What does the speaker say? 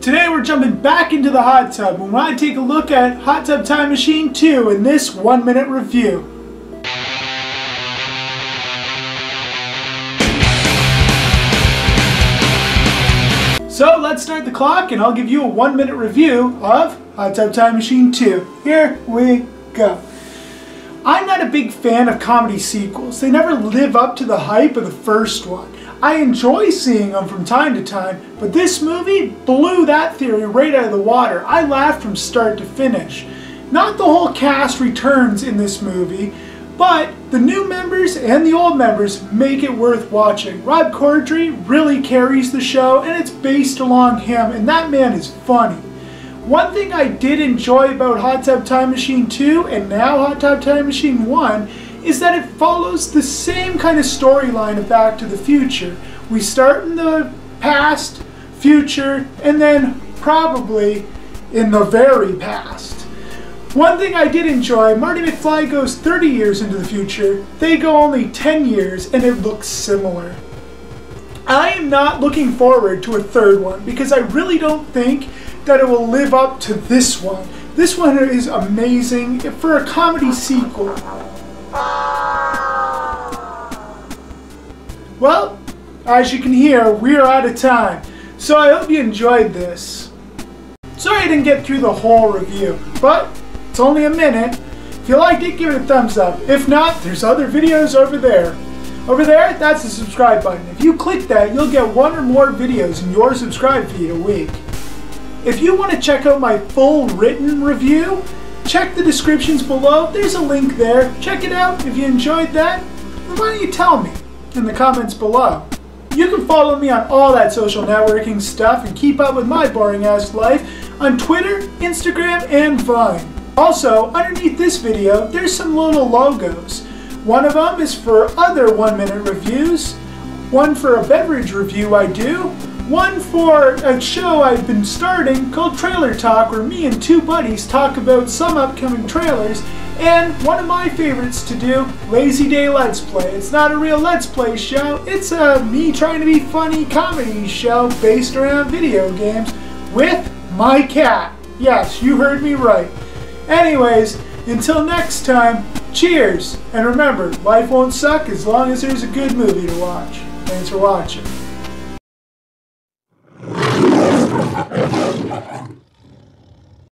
Today we're jumping back into the hot tub going to take a look at Hot Tub Time Machine 2 in this one minute review. So let's start the clock and I'll give you a one minute review of Hot Tub Time Machine 2. Here we go. I'm not a big fan of comedy sequels. They never live up to the hype of the first one. I enjoy seeing them from time to time, but this movie blew that theory right out of the water. I laughed from start to finish. Not the whole cast returns in this movie, but the new members and the old members make it worth watching. Rob Corddry really carries the show, and it's based along him, and that man is funny. One thing I did enjoy about Hot Tub Time Machine 2 and now Hot Tub Time Machine 1 is that it follows the same kind of storyline of Back to the Future. We start in the past, future, and then probably in the very past. One thing I did enjoy, Marty McFly goes 30 years into the future, they go only 10 years, and it looks similar. I am not looking forward to a third one because I really don't think that it will live up to this one. This one is amazing for a comedy sequel. Well, as you can hear, we are out of time. So I hope you enjoyed this. Sorry I didn't get through the whole review, but it's only a minute. If you liked it, give it a thumbs up. If not, there's other videos over there. Over there, that's the subscribe button. If you click that, you'll get one or more videos in your subscribe feed a week. If you want to check out my full written review, check the descriptions below. There's a link there. Check it out. If you enjoyed that, why don't you tell me in the comments below. You can follow me on all that social networking stuff and keep up with my boring ass life on Twitter, Instagram, and Vine. Also, underneath this video, there's some little logos. One of them is for other one minute reviews, one for a beverage review I do, one for a show I've been starting called Trailer Talk, where me and two buddies talk about some upcoming trailers, and one of my favorites to do, Lazy Day Let's Play. It's not a real Let's Play show, it's a me trying to be funny comedy show based around video games with my cat. Yes, you heard me right. Anyways, until next time, cheers! And remember, life won't suck as long as there's a good movie to watch. Thanks for watching.